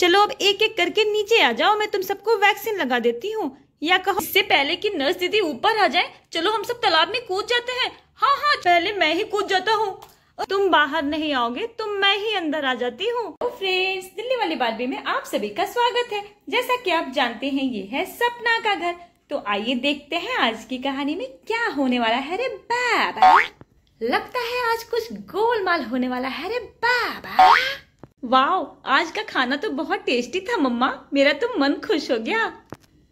चलो अब एक एक करके नीचे आ जाओ, मैं तुम सबको वैक्सीन लगा देती हूँ। या कहो, इससे पहले कि नर्स दीदी ऊपर आ जाए, चलो हम सब तालाब में कूद जाते हैं। हाँ हाँ पहले मैं ही कूद जाता हूँ। तुम बाहर नहीं आओगे, तुम मैं ही अंदर आ जाती हूँ। फ्रेंड्स दिल्ली वाली बारबी में आप सभी का स्वागत है। जैसा कि आप जानते हैं, ये है सपना का घर। तो आइए देखते हैं आज की कहानी में क्या होने वाला है। रे बाबा! लगता है आज कुछ गोलमाल होने वाला है। रे बाबा! वाओ, आज का खाना तो बहुत टेस्टी था, मम्मा। मेरा तो मन खुश हो गया।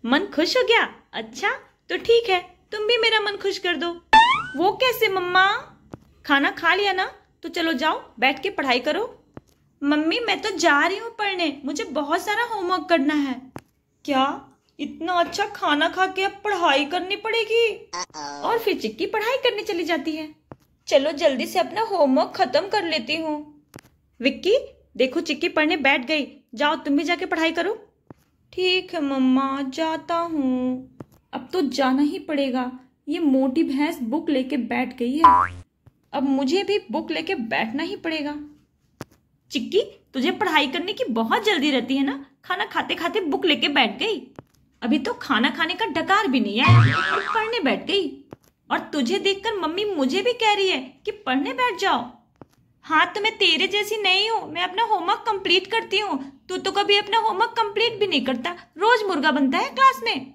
मन खुश हो गया? अच्छा तो ठीक है, तुम भी मेरा मन खुश कर दो। वो कैसे, मम्मा? खाना खा लिया ना? तो चलो जाओ, बैठ के पढ़ाई करो। मम्मी, मैं तो जा रही हूँ पढ़ने। मुझे बहुत सारा होमवर्क करना है। क्या? इतना अच्छा खाना खा के अब पढ़ाई करनी पड़ेगी? और फिर चिक्की पढ़ाई करने चली जाती है। चलो जल्दी से अपना होमवर्क खत्म कर लेती हूँ। विक्की देखो चिक्की पढ़ने बैठ गई। जाओ, तुम भी जाके पढ़ाई करो। ठीक है, मम्मा, जाता हूँ। अब तो जाना ही पड़ेगा। ये मोटी भैंस बुक लेके बैठ गई है। अब मुझे भी बुक लेके बैठना ही पड़ेगा। चिक्की, तुझे पढ़ाई करने की बहुत जल्दी रहती है ना? खाना खाते खाते बुक लेके बैठ गई। अभी तो खाना खाने का डकार भी नहीं है। पढ़ने बैठ गई। और तुझे देखकर मम्मी मुझे भी कह रही है कि पढ़ने बैठ जाओ। हाँ तो मैं तेरे जैसी नहीं हूँ। मैं अपना होमवर्क कंप्लीट करती हूँ। तू तो कभी अपना होमवर्क कंप्लीट भी नहीं करता। रोज मुर्गा बनता है क्लास में।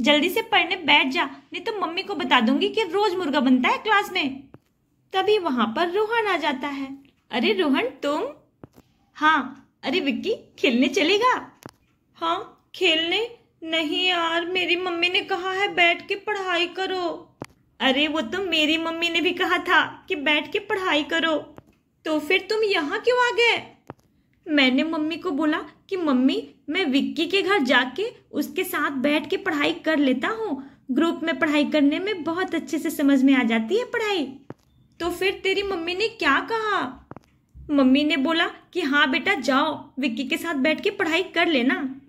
जल्दी से पढ़ने बैठ जा। नहीं तो मम्मी को बता दूँगी कि रोज मुर्गा बनता है क्लास में। तभी वहाँ पर रोहन आ जाता है। अरे रोहन, तुम? हाँ। अरे विक्की, खेलने चलेगा? हाँ खेलने? नहीं यार, मेरी मम्मी ने कहा है बैठ के पढ़ाई करो। अरे वो तो मेरी मम्मी ने भी कहा था कि बैठ के पढ़ाई करो। तो फिर तुम यहाँ क्यों आ गए? मैंने मम्मी को बोला कि मम्मी, मैं विक्की के घर जाके उसके साथ बैठ के पढ़ाई कर लेता हूँ। ग्रुप में पढ़ाई करने में बहुत अच्छे से समझ में आ जाती है पढ़ाई। तो फिर तेरी मम्मी ने क्या कहा? मम्मी ने बोला कि हाँ बेटा, जाओ, विक्की के साथ बैठ के पढ़ाई कर लेना।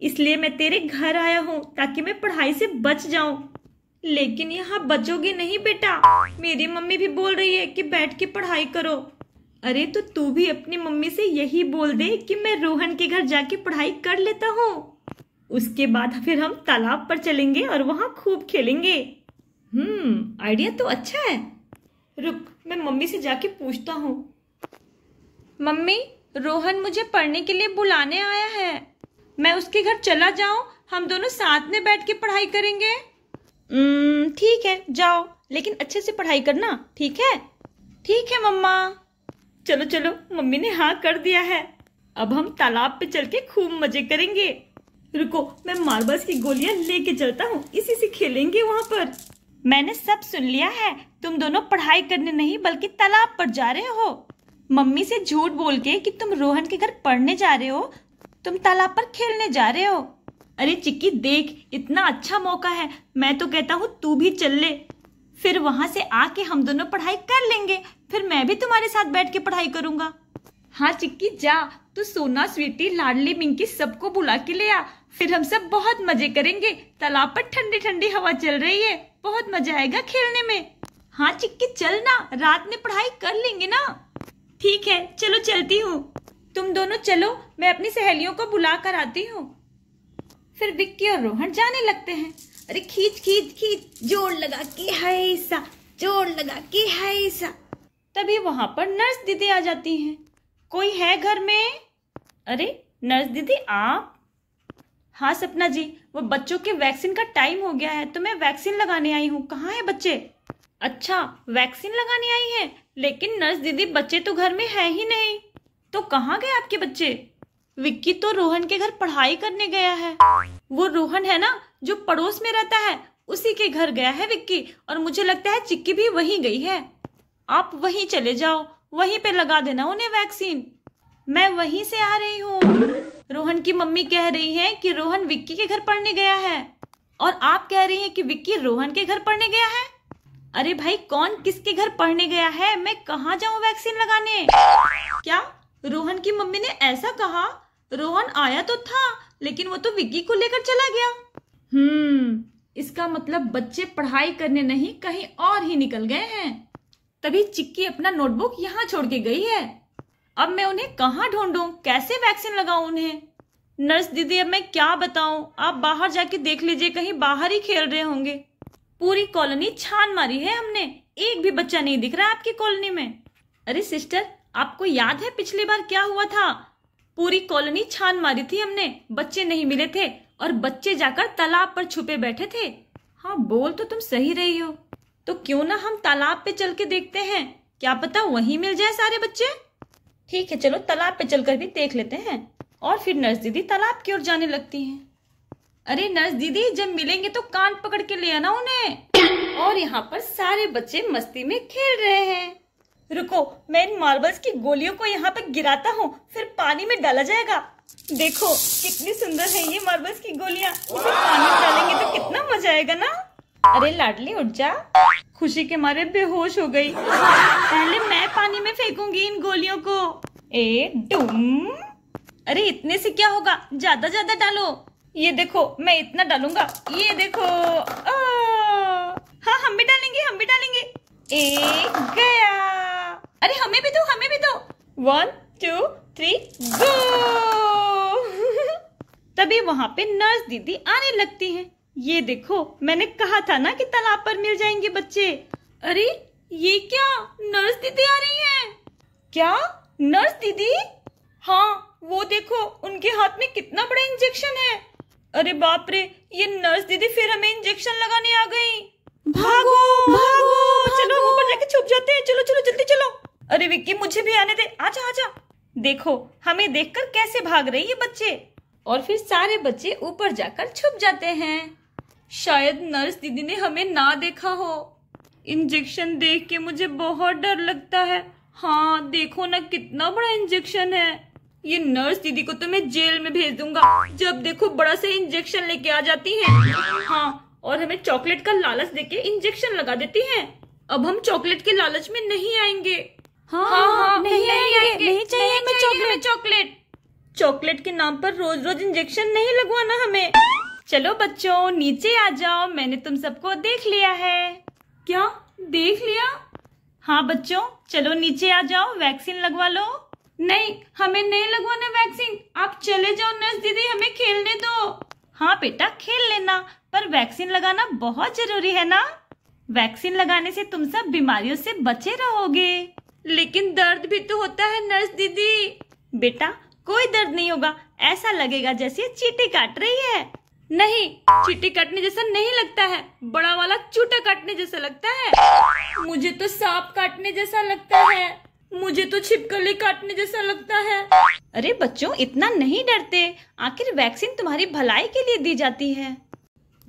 इसलिए मैं तेरे घर आया हूँ ताकि मैं पढ़ाई से बच जाऊँ। लेकिन यहाँ बचोगे नहीं बेटा। मेरी मम्मी भी बोल रही है कि बैठ के पढ़ाई करो। अरे तो तू भी अपनी मम्मी से यही बोल दे कि मैं रोहन के घर जाके पढ़ाई कर लेता हूँ। उसके बाद फिर हम तालाब पर चलेंगे और वहाँ खूब खेलेंगे। हम्म आइडिया तो अच्छा है। रुक मैं मम्मी से जाके पूछता हूँ। मम्मी रोहन मुझे पढ़ने के लिए बुलाने आया है। मैं उसके घर चला जाऊँ हम दोनों साथ में बैठ के पढ़ाई करेंगे? ठीक है जाओ लेकिन अच्छे से पढ़ाई करना ठीक है? ठीक है मम्मा। चलो चलो, मम्मी ने हाँ कर दिया है। अब हम तालाब पे चल के खूब मज़े करेंगे। रुको, मैं मार्बल्स की गोलियाँ लेके चलता हूँ। इसी से खेलेंगे वहाँ पर। मैंने सब सुन लिया है। तुम दोनों पढ़ाई करने नहीं, बल्कि तालाब पर जा रहे हो। मम्मी से झूठ बोल के कि तुम रोहन के घर पढ़ने जा रहे हो, तुम तालाब पर खेलने जा रहे हो। अरे चिक्की, देख, इतना अच्छा मौका है। मैं तो कहता हूँ, तू भी चल ले। फिर वहाँ से आके हम दोनों पढ़ाई कर लेंगे। फिर मैं भी तुम्हारे साथ बैठ के पढ़ाई करूँगा। हाँ चिक्की जा। तू सोना स्वीटी लाडली मिंकी सबको बुला के ले आ। फिर हम सब बहुत मज़े करेंगे। तालाब पर ठंडी ठंडी हवा चल रही है। बहुत मज़ा आएगा खेलने में। हाँ चिक्की चल ना। रात में पढ़ाई कर लेंगे ना। ठीक है चलो चलती हूँ। तुम दोनों चलो मैं अपनी सहेलियों को बुला कर आती हूँ। फिर विक्की और रोहन जाने लगते हैं। अरे खींच खींच खींच। ज़ोर लगा के है सा। ज़ोर लगा के है सा। तभी वहाँ पर नर्स दीदी आ जाती हैं। कोई है घर में? अरे, नर्स दीदी, आप? हाँ सपना जी, वो बच्चों के वैक्सीन का टाइम हो गया है तो मैं वैक्सीन लगाने आई हूँ। कहाँ है बच्चे? अच्छा वैक्सीन लगाने आई है, लेकिन नर्स दीदी, बच्चे तो घर में है ही नहीं। तो कहाँ गए आपके बच्चे? विक्की तो रोहन के घर पढ़ाई करने गया है। वो रोहन है ना जो पड़ोस में रहता है, उसी के घर गया है विक्की, और मुझे लगता है चिक्की भी वहीं गई है। आप वहीं चले जाओ, वहीं पे लगा देना उन्हें वैक्सीन। मैं वहीं से आ रही हूँ। रोहन की मम्मी कह रही है कि रोहन विक्की के घर पढ़ने गया है। और आप कह रही हैं कि विक्की रोहन के घर पढ़ने गया है? अरे भाई, कौन किसके घर पढ़ने गया है? मैं कहाँ जाऊँ वैक्सीन लगाने? क्या? रोहन की मम्मी ने ऐसा कहा? रोहन आया तो था, लेकिन वो तो विक्की को लेकर चला गया। हम्म इसका मतलब बच्चे पढ़ाई करने नहीं, कहीं और ही निकल गए हैं। तभी चिक्की अपना नोटबुक यहाँ छोड़ के गई है। अब मैं उन्हें कहाँ ढूंढूं? कैसे वैक्सीन लगाऊँ उन्हें? नर्स दीदी, अब मैं क्या बताऊँ? आप बाहर जाके देख लीजिए, कहीं बाहर ही खेल रहे होंगे। पूरी कॉलोनी छान मारी है हमने। एक भी बच्चा नहीं दिख रहा आपकी कॉलोनी में। अरे सिस्टर, आपको याद है पिछली बार क्या हुआ था? पूरी कॉलोनी छान मारी थी हमने। बच्चे नहीं मिले थे। और बच्चे जाकर तालाब पर छुपे बैठे थे। हाँ बोल तो तुम सही रही हो। तो क्यों ना हम तालाब पे चल के देखते हैं? क्या पता वहीं मिल जाए सारे बच्चे? ठीक है, चलो तालाब पे चलकर भी देख लेते हैं। और फिर नर्स दीदी तालाब की ओर जाने लगती हैं। अरे नर्स दीदी, जब मिलेंगे तो कान पकड़ के ले आना उन्हें। और यहाँ पर सारे बच्चे मस्ती में खेल रहे हैं। रुको, मैं इन मार्बल्स की गोलियों को यहाँ पर गिराता हूँ, फिर पानी में डाला जाएगा। देखो, कितनी सुंदर है ये मार्बल्स की गोलियाँ। इसे पानी में डालेंगे तो कितना मज़ा आएगा ना? अरे लाडली, उठ जा। खुशी के मारे बेहोश हो गई। पहले मैं पानी में फेंकूँगी इन गोलियों को। ए, डुम। अरे, इतने से क्या होगा? ज़्यादा ज़्यादा डालो। ये देखो, मैं इतना डालूँगा। ये देखो। हाँ हम भी डालेंगे, हम भी डालेंगे। एक गया। अरे हमें भी दो हमें भी दो। वन टू थ्री गो तभी वहाँ पे नर्स दीदी आने लगती हैं। ये देखो मैंने कहा था ना कि तालाब पर मिल जाएँगे बच्चे। अरे ये क्या? नर्स दीदी आ रही हैं। क्या? नर्स दीदी? हाँ वो देखो उनके हाथ में कितना बड़ा इंजेक्शन है। अरे बाप रे ये नर्स दीदी फिर हमें इंजेक्शन लगाने आ गई। भागो भागो चलो ऊपर जाके छुप जाते हैं। चलो चलो जल्दी चलो। अरे विक्की, मुझे भी आने दे। आजा आजा। देखो, हमें देखकर कैसे भाग रही है बच्चे? और फिर सारे बच्चे ऊपर जाकर छुप जाते हैं। शायद नर्स दीदी ने हमें ना देखा हो। इंजेक्शन देख के मुझे बहुत डर लगता है। हाँ देखो ना कितना बड़ा इंजेक्शन है। ये नर्स दीदी को तो मैं जेल में भेज दूँगा। जब देखो बड़ा सा इंजेक्शन लेके आ जाती है। हाँ और हमें चॉकलेट का लालच देके इंजेक्शन लगा देती है। अब हम चॉकलेट के लालच में नहीं आएँगे। हाँ हाँ, हाँ, हाँ नहीं आएँगे नहीं चाहिए हमें चॉकलेट चॉकलेट चॉकलेट के नाम पर रोज रोज इंजेक्शन नहीं लगवाना हमें। चलो बच्चों नीचे आ जाओ मैंने तुम सबको देख लिया है। क्या? देख लिया? हाँ बच्चों चलो नीचे आ जाओ वैक्सीन लगवा लो। नहीं हमें नहीं लगवाना वैक्सीन आप चले जाओ नर्स दीदी हमें खेलने दो। हाँ बेटा खेल लेना पर वैक्सीन लगाना बहुत ज़रूरी है ना? वैक्सीन लगाने से तुम सब बीमारियों से बचे रहोगे। लेकिन दर्द भी तो होता है, नर्स दीदी। बेटा, कोई दर्द नहीं होगा। ऐसा लगेगा जैसे चीटी काट रही है। नहीं, चीटी काटने जैसा नहीं लगता है। बड़ा वाला चूटा काटने जैसा लगता है। मुझे तो सांप काटने जैसा लगता है। मुझे तो छिपकली काटने जैसा लगता है। अरे बच्चों, इतना नहीं डरते। आखिर वैक्सीन तुम्हारी भलाई के लिए दी जाती है।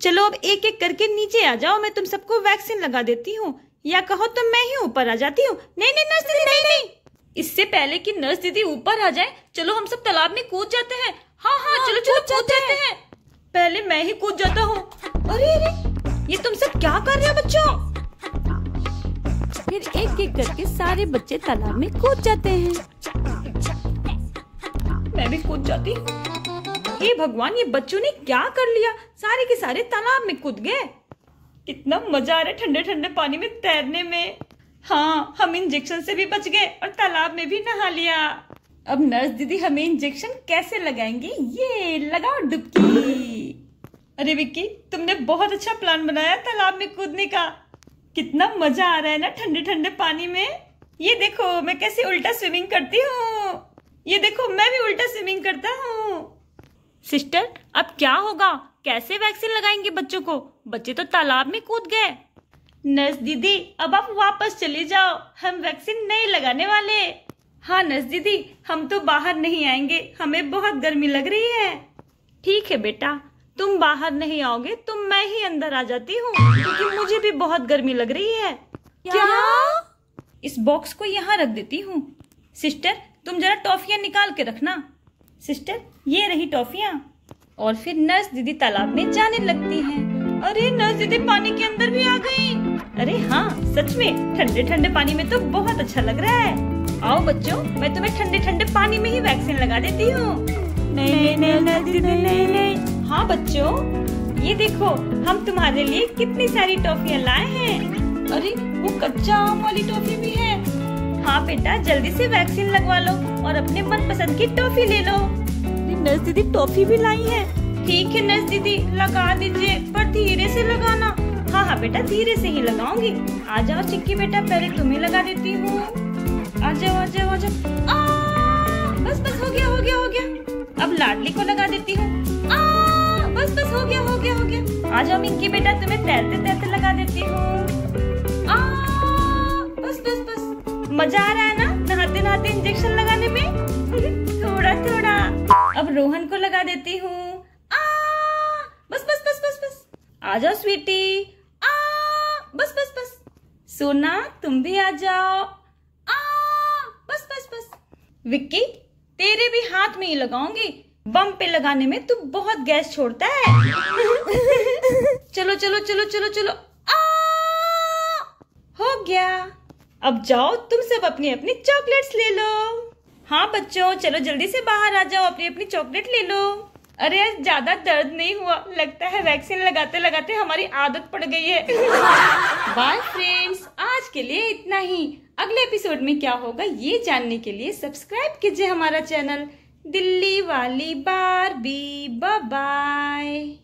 चलो अब एक एक करके नीचे आ जाओ, मैं तुम सबको वैक्सीन लगा देती हूँ। या कहो तो मैं ही ऊपर आ जाती हूँ। नहीं नहीं नर्स दीदी नहीं नहीं। इससे पहले कि नर्स दीदी ऊपर आ जाए चलो हम सब तालाब में कूद जाते हैं। हाँ हाँ, हाँ चलो चलो कूद जाते हैं। पहले मैं ही कूद जाता हूँ। अरे अरे ये तुम सब क्या कर रहे हो बच्चों? फिर एक एक करके सारे बच्चे तालाब में कूद जाते हैं। मैं भी कूद जाती हे भगवान ये बच्चों ने क्या कर लिया? सारे के सारे तालाब में कूद गए। कितना मज़ा आ रहा है ठंडे ठंडे पानी में तैरने में। हाँ हम इंजेक्शन से भी बच गए और तालाब में भी नहा लिया। अब नर्स दीदी हमें इंजेक्शन कैसे लगाएँगे? ये लगाओ डुबकी। अरे विक्की, तुमने बहुत अच्छा प्लान बनाया तालाब में कूदने का। कितना मज़ा आ रहा है ना ठंडे ठंडे पानी में। ये देखो, मैं कैसे उल्टा स्विमिंग करती हूँ। ये देखो, मैं भी उल्टा स्विमिंग करता हूँ। सिस्टर, अब क्या होगा? कैसे वैक्सीन लगाएँगे बच्चों को? बच्चे तो तालाब में कूद गए। नर्स दीदी अब आप वापस चले जाओ। हम वैक्सीन नहीं लगाने वाले। हाँ नर्स दीदी हम तो बाहर नहीं आएँगे। हमें बहुत गर्मी लग रही है। ठीक है बेटा तुम बाहर नहीं आओगे तो मैं ही अंदर आ जाती हूँ क्योंकि मुझे भी बहुत गर्मी लग रही है। क्या? इस बॉक्स को यहाँ रख देती हूँ। सिस्टर तुम जरा टॉफियाँ निकाल के रखना। सिस्टर ये रही टॉफियाँ। और फिर नर्स दीदी तालाब में जाने लगती हैं। अरे नर्स दीदी पानी के अंदर भी आ गई। अरे हाँ सच में ठंडे ठंडे पानी में तो बहुत अच्छा लग रहा है। आओ बच्चों मैं तुम्हें ठंडे ठंडे पानी में ही वैक्सीन लगा देती हूँ। नहीं नहीं नहीं नहीं नहीं हाँ बच्चों ये देखो हम तुम्हारे लिए कितनी सारी टॉफियाँ लाए हैं। अरे वो कच्चा आम वाली टॉफी भी है। हाँ बेटा जल्दी से वैक्सीन लगवा लो और अपने मनपसंद की टॉफी ले लो। नर्स दीदी टॉफी भी लाई है। ठीक है नर्स दीदी लगा दीजिए, पर धीरे से लगाना। हाँ हाँ बेटा, धीरे से ही लगाऊँगी। आ जाओ, चिक्की बेटा, पहले तुम्हें लगा देती हूँ। आ जाओ आ जाओ आ जाओ। बस बस, हो गया हो गया हो गया। अब लाडली को लगा देती हूँ। बस बस, हो गया हो गया हो गया। आ जाओ मिंकी बेटा, तुम्हें तैरते तैरते लगा देती हूँ। बस बस बस। मज़ा आ रहा है ना, नहाते नहाते इंजेक्शन लगाने में? थोड़ा थोड़ा। अब रोहन को लगा देती हूँ बस बस बस बस बस आ जाओ स्वीटी आ बस बस बस. सोना तुम भी आ जाओ. आ, बस बस बस. विक्की तेरे भी हाथ में ही लगाऊँगी. बम पे लगाने में तू बहुत गैस छोड़ता है. चलो चलो चलो चलो चलो. आ, हो गया. अब जाओ तुम सब अपनी अपनी चॉकलेट्स ले लो. हाँ बच्चों चलो जल्दी से बाहर आ जाओ. अपनी अपनी चॉकलेट ले लो. अरे ज़्यादा दर्द नहीं हुआ। लगता है वैक्सीन लगाते लगाते हमारी आदत पड़ गई है। बाय फ्रेंड्स आज के लिए इतना ही। अगले एपिसोड में क्या होगा, ये जानने के लिए सब्सक्राइब कीजिए हमारा चैनल दिल्ली वाली बार बी बाय